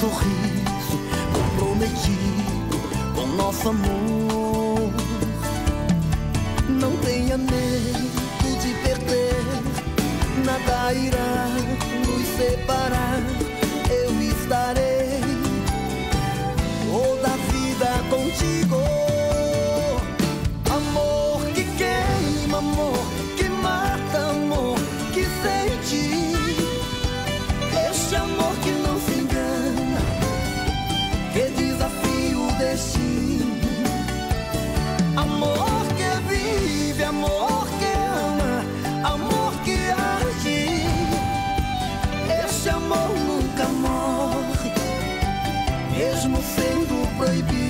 sorriso comprometido com nosso amor. Não tenha medo de perder, nada irá que desafia o destino. Amor que vive, amor que ama, amor que age. Este amor nunca morre, mesmo sendo proibido.